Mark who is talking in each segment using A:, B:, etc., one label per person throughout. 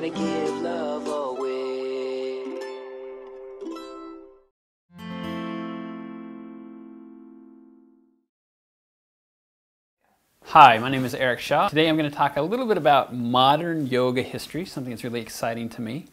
A: to give love away.
B: Hi, my name is Eric Shaw. Today I'm going to talk a little bit about modern yoga history, something that's really exciting to me.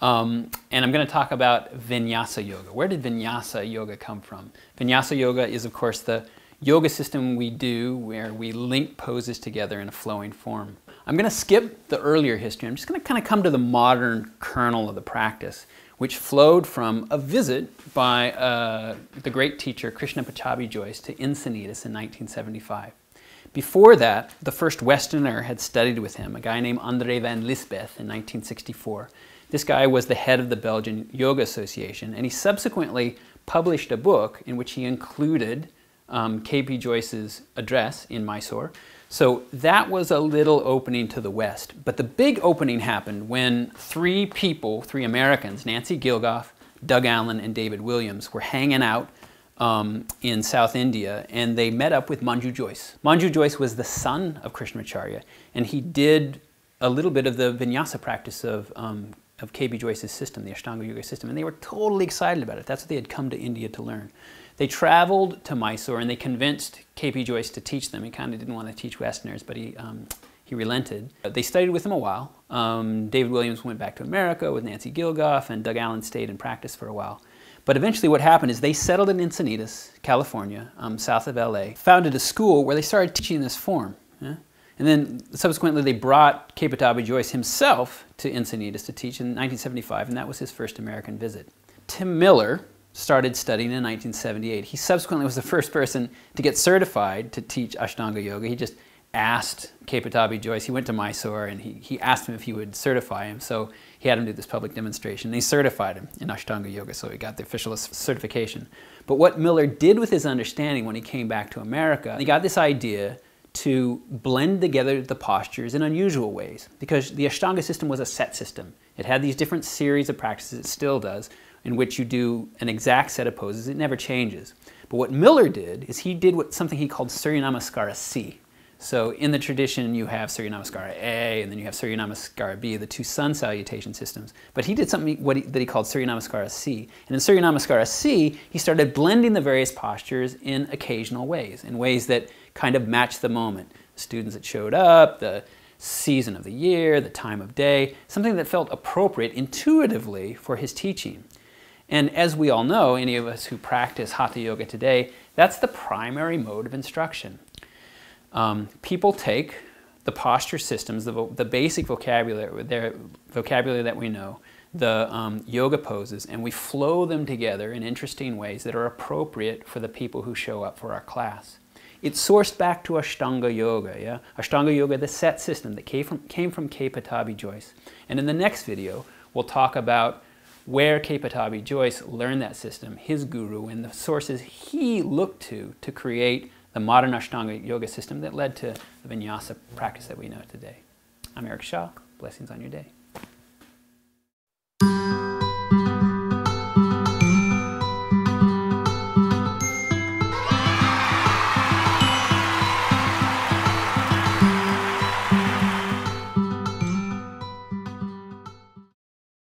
B: Um, and I'm going to talk about Vinyasa Yoga. Where did Vinyasa Yoga come from? Vinyasa Yoga is, of course, the yoga system we do where we link poses together in a flowing form. I'm going to skip the earlier history. I'm just going to kind of come to the modern kernel of the practice, which flowed from a visit by uh, the great teacher Krishna Pattabhi Jois to Encinitas in 1975. Before that, the first Westerner had studied with him, a guy named Andre van Lysebeth in 1964. This guy was the head of the Belgian Yoga Association, and he subsequently published a book in which he included um, K.P. Jois's address in Mysore. So that was a little opening to the West. But the big opening happened when three people, three Americans, Nancy Gilgoff, Doug Allen, and David Williams, were hanging out um, in South India, and they met up with Manju Jois. Manju Jois was the son of Krishnamacharya, and he did a little bit of the vinyasa practice of, um, of K.P. Jois's system, the Ashtanga Yoga system, and they were totally excited about it. That's what they had come to India to learn. They traveled to Mysore, and they convinced K.P. Jois to teach them. He kind of didn't want to teach Westerners, but he, um, he relented. They studied with him a while. Um, David Williams went back to America with Nancy Gilgoff, and Doug Allen stayed in practice for a while. But eventually what happened is they settled in Encinitas, California, um, south of LA, founded a school where they started teaching this form. And then subsequently they brought. Pattabhi Jois himself to Encinitas to teach in 1975, and that was his first American visit. Tim Miller started studying in 1978. He subsequently was the first person to get certified to teach Ashtanga Yoga. He just asked. Pattabhi Jois, he went to Mysore and he, he asked him if he would certify him. So he had him do this public demonstration. And he certified him in Ashtanga Yoga, so he got the official certification. But what Miller did with his understanding when he came back to America, he got this idea to blend together the postures in unusual ways because the Ashtanga system was a set system. It had these different series of practices, it still does, in which you do an exact set of poses. It never changes. But what Miller did is he did what, something he called Surya Namaskara C. So in the tradition, you have Surya Namaskara A, and then you have Surya Namaskara B, the two sun salutation systems. But he did something he, that he called Surya Namaskara C. And in Surya Namaskara C, he started blending the various postures in occasional ways, in ways that kind of matched the moment. The students that showed up, the season of the year, the time of day, something that felt appropriate intuitively for his teaching. And as we all know, any of us who practice Hatha Yoga today, that's the primary mode of instruction. Um, people take the posture systems, the, the basic vocabulary, their vocabulary that we know, the um, yoga poses, and we flow them together in interesting ways that are appropriate for the people who show up for our class. It's sourced back to Ashtanga Yoga, yeah? Ashtanga Yoga, the set system that came from, came from K. Pattabhi Jois. And in the next video, we'll talk about where K. Pattabhi Jois learned that system, his guru, and the sources he looked to to create the modern Ashtanga yoga system that led to the vinyasa practice that we know today. I'm Eric Shaw. Blessings on your day.